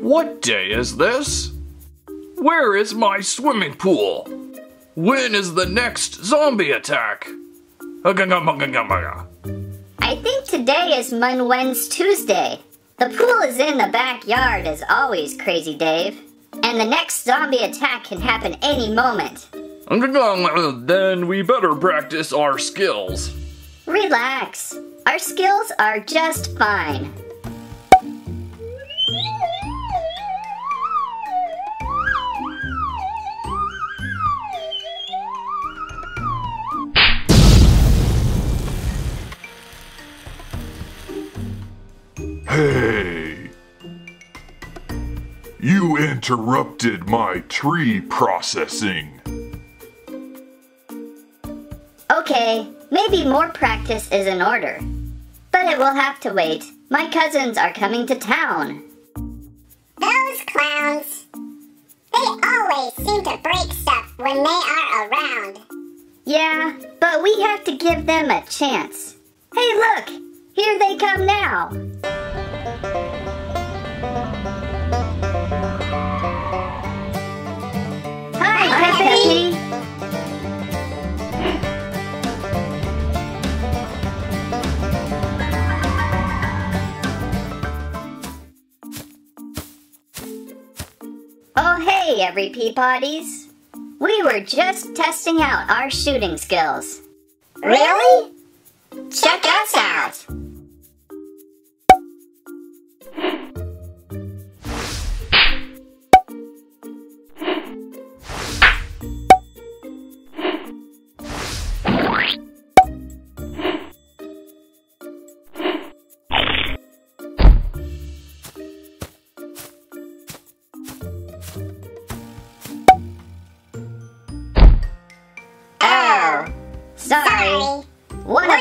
What day is this? Where is my swimming pool? When is the next zombie attack? I think today is Munwen's Tuesday. The pool is in the backyard as always, Crazy Dave. And the next zombie attack can happen any moment. Then we better practice our skills. Relax. Our skills are just fine. Interrupted my tree processing. Okay, maybe more practice is in order. But it will have to wait. My cousins are coming to town. Those clowns. They always seem to break stuff when they are around. Yeah, but we have to give them a chance. Hey, look! Here they come now! Every Peapods! We were just testing out our shooting skills. Really? Check us out!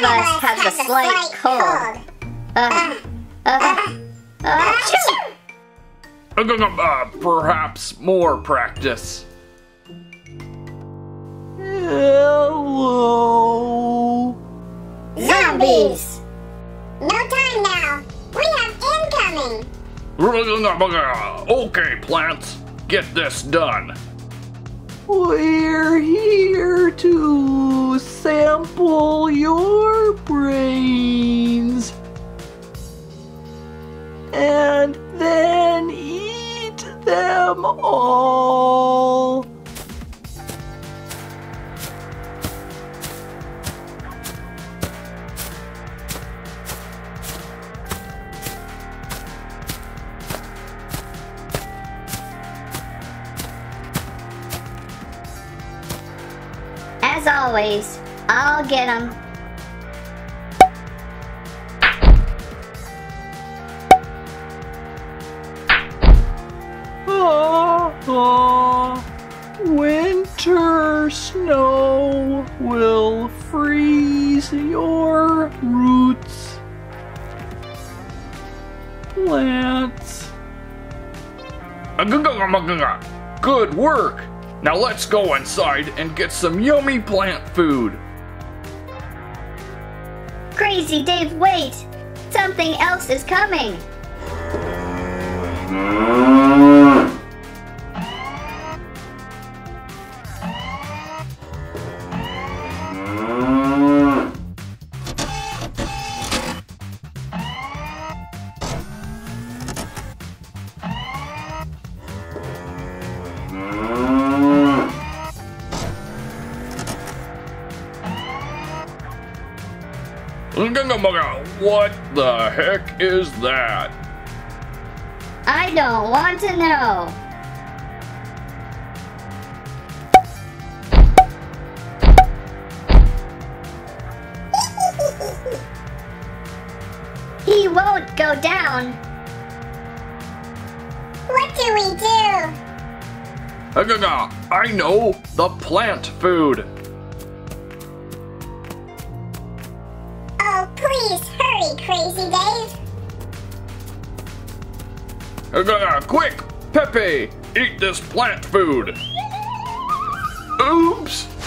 Of us has a slight cold. Uh, uh, uh, achoo! Uh, perhaps more practice. Hello. Zombies! No time now. We have incoming. Okay, plants, get this done. We're here to sample your brains and then eat them all. Always, I'll get 'em. Ah, ah, winter snow will freeze your roots. Plants. Good work. Now let's go inside and get some yummy plant food. Crazy Dave, wait! Something else is coming! Mm-hmm. What the heck is that? I don't want to know! He won't go down! What do we do? I know the plant food. 60? Uh, quick! Pepe! Eat this plant food! Oops!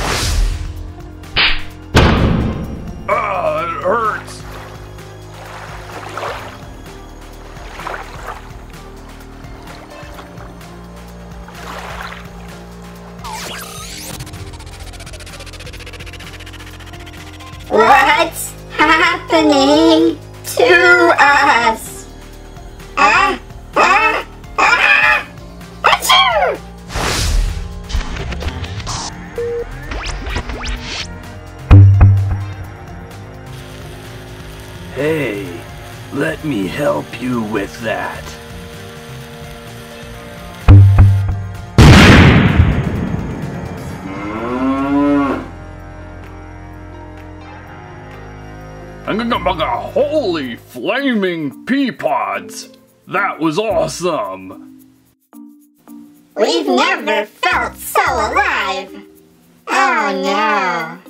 Let me help you with that. Holy flaming pea pods! That was awesome! We've never felt so alive. Oh no.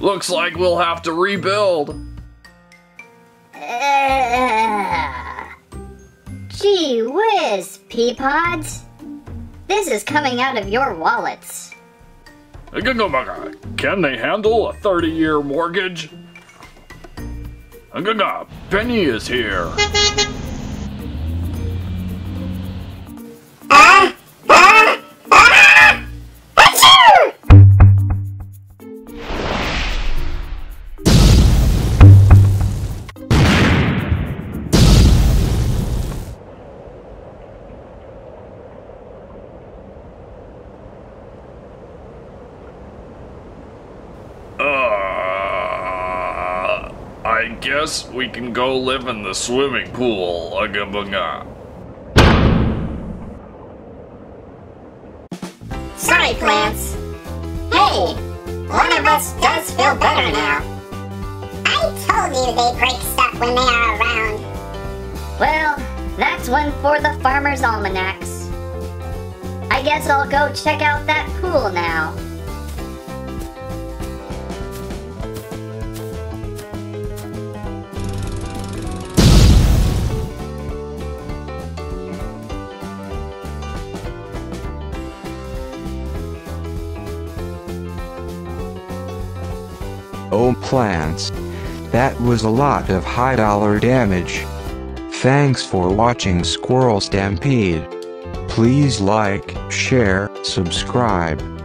Looks like we'll have to rebuild. Uh, gee whiz, Peapods. This is coming out of your wallets. Can they handle a 30 year mortgage? Penny is here. I guess we can go live in the swimming pool. Ugga Sorry, plants. Hey, one of us does feel better now. I told you they break stuff when they are around. Well, that's one for the Farmer's Almanacs. I guess I'll go check out that pool now. Oh plants. That was a lot of high dollar damage. Thanks for watching Squirrel Stampede. Please like, share, subscribe.